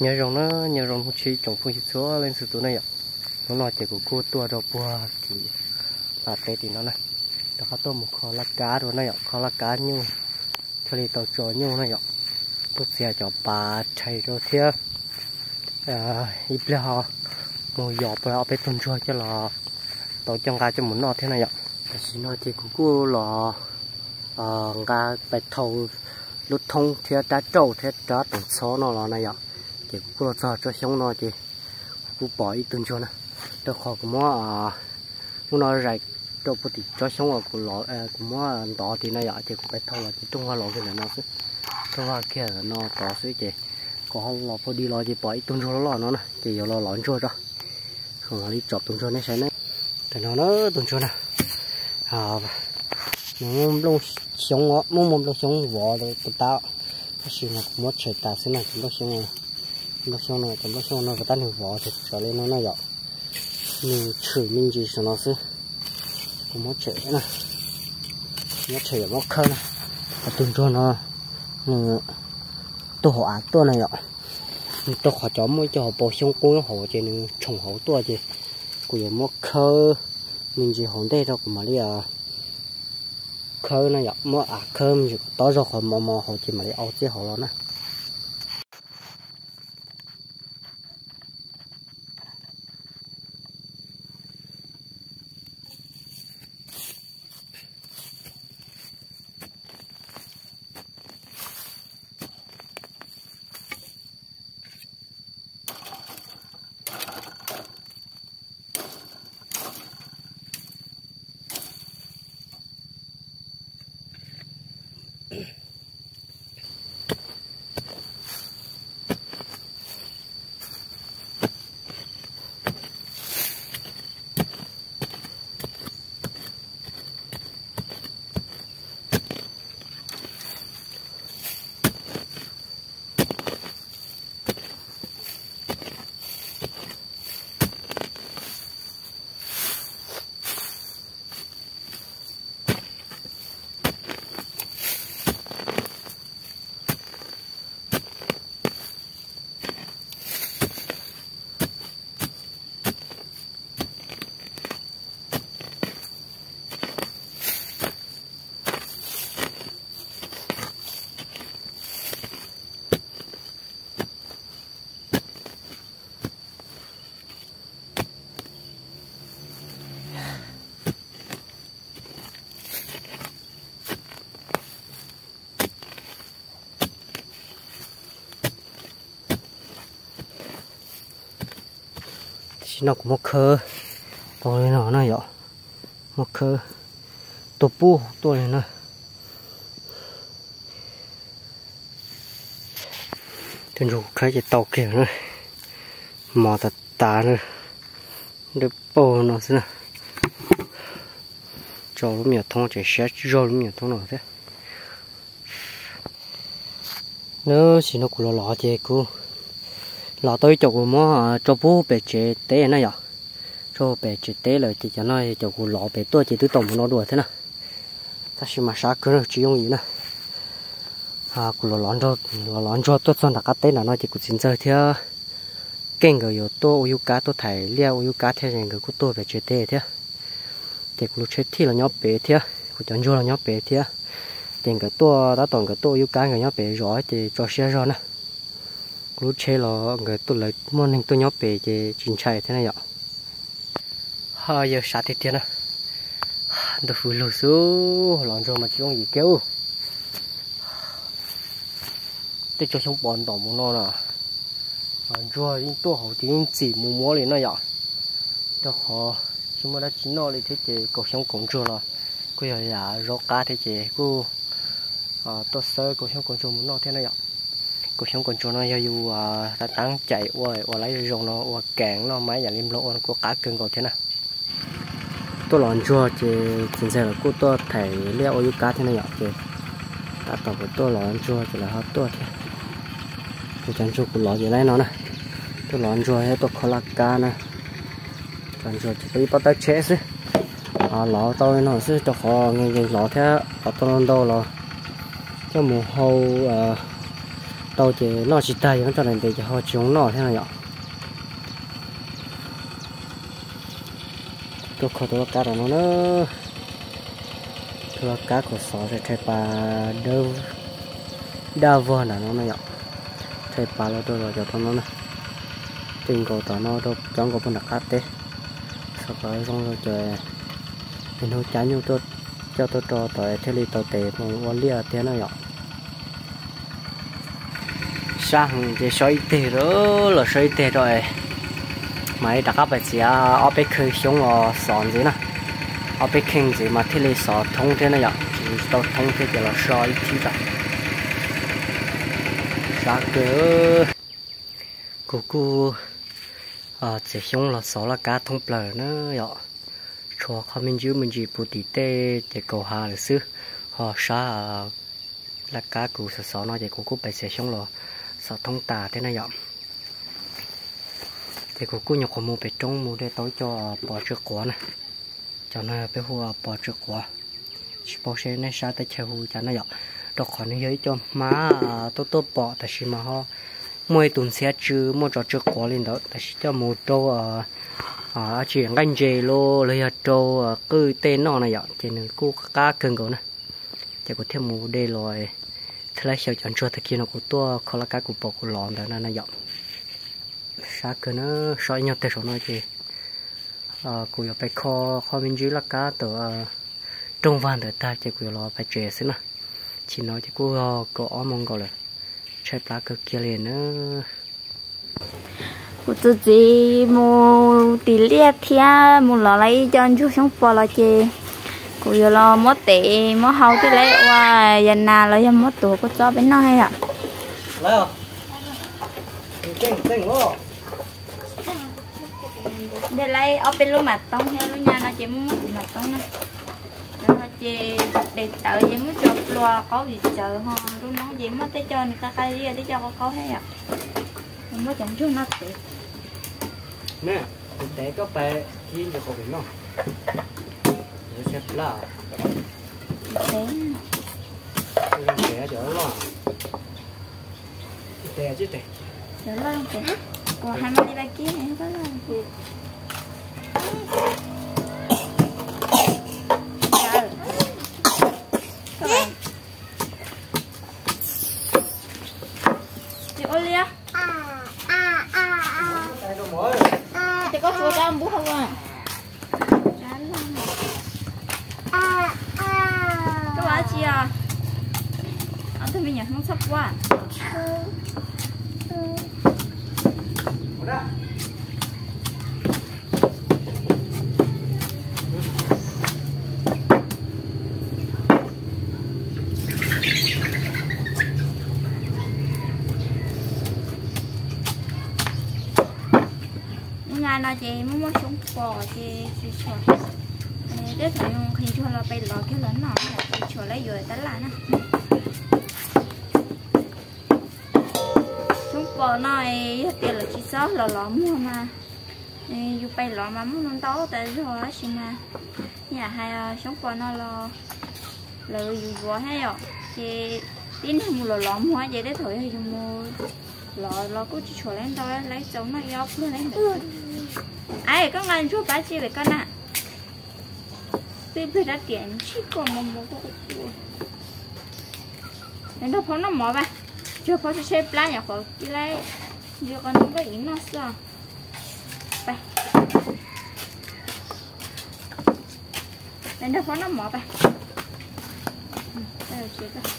nhớ rồng nó nhớ rồng không chỉ trồng phương chỉ số lên sự tụ này ạ. Nó nói chỉ của cô tua đầu bùa thì là tê thì nó này. Nó có tôm một kho lá cá rồi này ạ. Kho lá cá như cho đi tàu chó như này ạ. Tôi sẽ cho bà chạy rồi thế à ít là họ ngồi dọc rồi họ bên tuần cho cho là tàu trong ga cho muốn nó thế này ạ. Chỉ nói thì của cô là ờ ga bạch thầu lút thông thế đã trâu thế đã tổng số nó là này ạ thì cô lo cho cho sống nó thì cô bỏ ít tuần cho nó được khó của mua à mua nó rải đâu có thì cho sống ở của lọ của mua đó thì nó ạ thì cũng bạch thầu là chỉ trung hoa lọ cái này nó chứ trung hoa kia là nó đỏ suy thì có lọ phải đi lọ thì bỏ ít tuần cho nó lọ nó nè thì giờ lọ lọn cho đó không là đi chọc tuần cho nó sẽ này thì nó nó tuần cho nè à nó lông sống ngõ mông mông lông sống vỏ rồi tao cái gì nó cũng ta xin là chúng nó sống này nó xong rồi chúng nó sống nó cái tan vỏ thì trở lên nó nó dọ mình chửi mình gì cho nó xí cũng mất chửi nè mất chửi mất khơi nè và tuần cho nó tôi họ tôi này dọ tôi họ chó mới cho họ bổ sung cũng họ chỉ nên trồng họ tôi chứ cũng mất khơi mình chỉ hồn đây đâu cũng mà đi à khơi này dọc mất à khơi mình tối rồi họ mò mò họ chỉ mà đi ao chứ họ lo nè nó cũng một khơ tôi nó nó vậy một khơ tổ pu tôi này nó trên ruộng khai chỉ tàu kiểu nữa mò thật tá nữa được bồ nó thế nè cho lúc miệt thông chỉ xét cho lúc miệt thông nó thế nếu chỉ nó cũng lo lo chứ cũng lọ tôi cho cô mua cho bố bé chế tế này à cho bé chế tế là chỉ cho nó cho cô lọ bể tôi chỉ tự tổng nó đuổi thế nào ta chỉ mà sao cứ chỉ dùng gì nè à cô lọ lon cho lọ lon cho tôi xong đặt cái tế là nó chỉ cô xin chơi thế, kênh người yếu tôi yêu cá tôi thải leo yêu cá theo này người cũng tôi bé chế tế thế, thì cô chế thi là nhóc bé thế, cô chọn vô là nhóc bé thế, tiền cái tôi đã tổng cái tôi yêu cá người nhóc bé rồi thì cho xe rồi nè lúc chơi là người tôi lấy món hình tôi nhóc về chế chín chạy thế này ạ. Ha giờ sát thì tiền à. Đồ phụ lù số làm rồi mà chỉ không gì kéo để cho xong bọn đỏ muốn nó à. nè làm rồi những tôi hậu tiền chỉ mua mua lên này ạ. Đó họ chúng mà đã chín nó lên thế thì cuộc sống cũng chưa là cứ giờ là rau cá thế chị cô à tôi sơ cuộc sống cũng chưa muốn nó thế này ạ cuộc sống còn cho nó yêu dù ta tăng chạy qua qua lấy rồng nó, qua càng nó máy nhà lim lỗ của có cá cưng còn thế nào? Tôi làm cho chị chính xác là cô tôi thấy leo yêu cá thế này nhở chị. Ta tập với tôi làm cho thì là hết tôi thế. Tôi chẳng cho cô lo gì lấy nó nè. Tôi làm cho hết tôi khó lạc cá nè. Chẳng cho chị đi bắt tay chết chứ? À lọ tôi nó sẽ cho họ nghe nghe lọ thế. Họ tôi đâu lo? Cho mùa hậu à ờ, tàu chỉ lo chỉ tay nó cho nên để cho họ chống nó thế này nhở tôi khó tôi cá nó nữa. Tôi cá của sò sẽ thay bà đâu đa vợ là nó này nhở thay bà là tôi rồi, cho nó này. Tình cầu tao nó đâu trong có phần đặc khác thế. Sau đó xong rồi trời. Mình nó chán nhau tôi cho tôi trò tới thế li tàu tệ mà quan lia thế này nhở sang thì soi tệ rồi là soi tệ rồi. Mấy đặc biệt gì à ở bên kia xuống ở sòn gì nè. Ở bên kia gì mà thế li sọ thông thế này nhở thì tàu thông thế thì là soi thì rồi sáng cơ cô cô. À chỉ xuống là sọ là cá thông bờ nữa rồi cho không mình chứ mình chỉ bù tí tê để cầu hà là xứ họ sa à, là cá cụ sợ sợ nó để cô cụ phải sẽ xong rồi sợ thông tà thế này ạ? Thì cô cứ nhập mua về trong mua để tối cho bỏ trước quả này. Cho nó bé hùa bỏ trước quả bỏ xe này sao tới chơi hù cho nó ạ. Đọc khỏi nó giấy cho má, tốt tốt bỏ, tại sao mà họ mỗi tuần xe chứ mua trò trước quả lên đó. Tại sao cho mua trâu ờ, ờ, à, ở ở chuyện ganh gì lô, lấy hạt trâu ờ, cứ tên nó này ạ. Thì nó cứ cá cưng cổ này thì có thêm một đây rồi thế là hiểu chọn cho thì kia nó cũng to khó là cá cũng bỏ cũng lòn đó nó vậy sao cơ nó soi nhau tới số nói gì à cũng có phải kho kho bên dưới là cá từ trong van để ta chỉ cũng lo phải chơi xí nè chỉ nói chỉ cũng có mong gọi là chơi lá cơ kia liền nữa tôi chỉ mua tỷ lệ thia mua lọ lấy cho anh chú sống bò lại chê của giờ lo mất tệ mất hậu cái lấy qua giờ nào lấy cho mất tuổi có cho bên nó hay ạ. Lấy để lấy ở bên lúc mặt tông theo lúc nhà nó chỉ muốn mặt tông đó là chị để tự gì mới chụp loa có gì chờ ho lúc nó gì mới tới cho người ta khai đi để cho có có hay ạ. Mới chẳng chút nó tiệt nè để có bé khi được có bình không để xếp là thế để cho nó để chứ để để lo thế còn hai mươi ba kia này có lo Olia chị có phụ cho bố không à các bạn chị à à tôi mình nhận không sắp quá nhà nó chị muốn mua xuống bò chị chị chờ cái thằng khi cho là bị lọ cái lớn nó chị chờ lấy rồi tới lại nè xuống bò nó tiền là chị sót lọ lọ mua mà. Dù bị lọ mà muốn nó tố tại rồi đó chị mà. Nhà hai à, xuống bò nó lo là dù vừa hay rồi chị tin không lọ lọ mua vậy để thổi hay dùng mua lọ lọ cũng chỉ chỗ lên đó lấy giống nó yếu lên đấy ai con ăn chua bá chi về con ạ. Tuy phải ra tiền chỉ còn một một cái nên đâu phong nó mỏ ba chưa phong sẽ xếp lá nhà khỏi đi lấy. Giờ con nó có nó sao bay nên đâu phong nó mỏ ba ừ, đây là chuyện đó.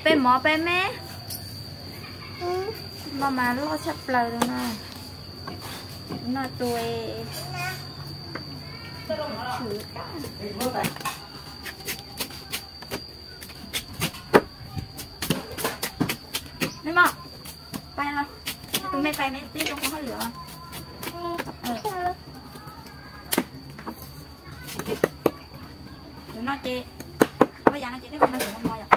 mẹไปหมอไปแม่มามาลอชับเปล่าแล้วนะน่าตัวเองถือไม่บอกไปแล้วคุณไม่ไปไม่ตีตรงเขาเหลือเออเดี๋ยวน่าเจ๊ไม่อยากน่าเจ๊ได้คนมาถึงมออย่าง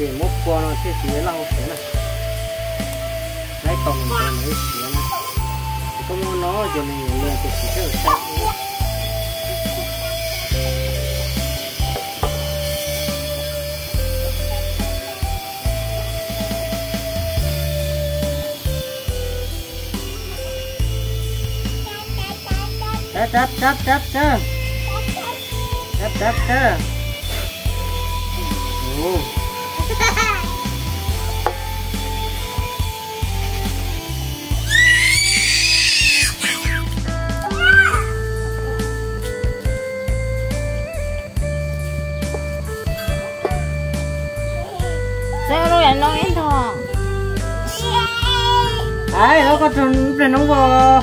sĩ à thì mất qua nó thì chỉ la thế này. Lấy tổng nó lấy sĩ này không có muốn nó cho mình lên thì chỉ theo sai Đáp đáp đáp đáp đáp đáp đáp đáp Vậy nó em thò. Ai, nó có tròn lên nó vào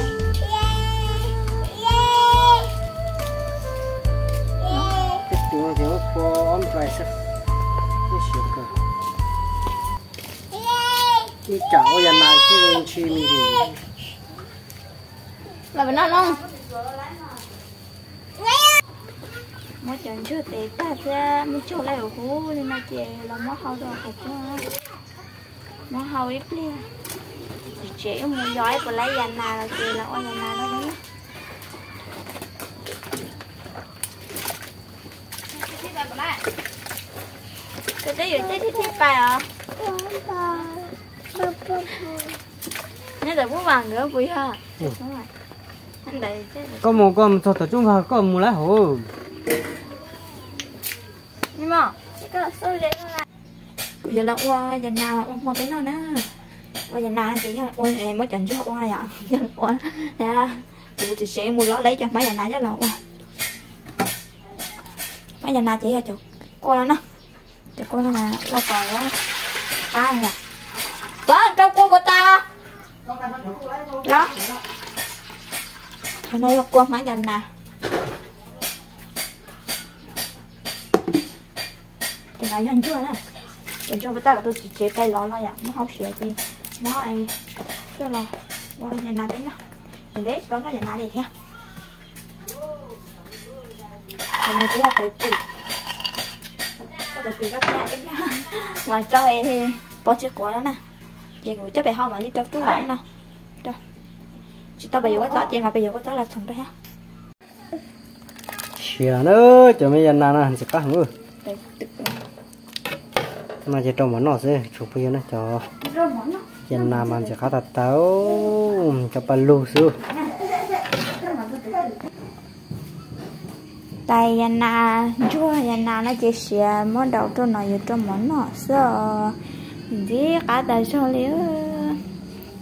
cái tiếng thì nó có ấm phải sao nó sửa cơ. Đi chảo giờ này cái chi mình thì là bên nó không mới chọn chưa thì ta ra. Mới chỗ lại ở khu nên mà chị là mới hao đồ của cô mới hao ít liền chị mua giỏi của lấy dàn nào là chị là ôi dàn nào đó đấy cái đấy rồi cái thiết bài à nhớ là bút vàng nữa vui ha. Ừ. có một con thọ thọ chúng vào có một lá hồ mà số lên là giờ là qua giờ nào qua qua cái nó nữa qua giờ nào chị? Qua em mới chọn cho qua vậy. Giờ qua nè chị chị sẽ mua lót lấy cho mấy giờ nào cho là qua mấy giờ nào chị cho chụp qua nó chị qua nó là qua còn đó ai nè vâng trong quân của ta. Đó. Hôm nay qua mấy giờ nào cái này nhanh chưa nè để cho người ta là tôi chỉ chế cây lò lo vậy nó không sửa gì nó ai cho lo qua nhà nào đấy nhá thì đấy có cái nhà nào đấy nhá mình cũng là tự tùy có tự các nhà đấy nha ngoài cho em thì bỏ chiếc quả đó nè chị ngủ chắc bài không mà đi cho cứ lại nè cho chị tao bây giờ có tao chị mà bây giờ có tao là thùng đấy ha chị nữa chờ mấy giờ nào nè sẽ cắt nữa để nó mà chỉ trong món nó chứ chụp bây giờ nó cho dân nam ăn sẽ khá thật táo. Cho bà lưu xưa tại nhà na chua nhà na nó chỉ xìa món đầu cho nó giờ trông món nó sợ vì cả tại sao liễu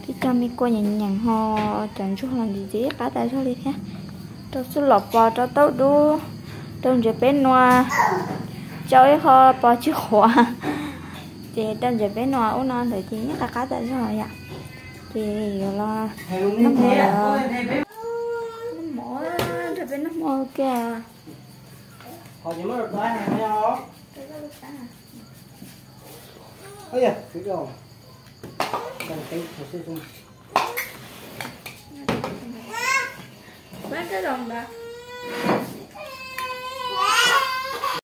cái cam mi cô nhàn nhàn ho chẳng chút làm gì gì cả tại sao liễu thế tôi sẽ lọc vào cho tao đu. Tôi chỉ bên noa cho ấy ho bò chữ hoa thì tôi chỉ bên noa uống non thì chỉ nhất là cả tại sao vậy thì là nó mỏ nó mỏ thì bên nó mỏ kìa chỉ mới được cái này thấy không ôi da cái đồ. Cần cái một số dung Bán cái đồng bạc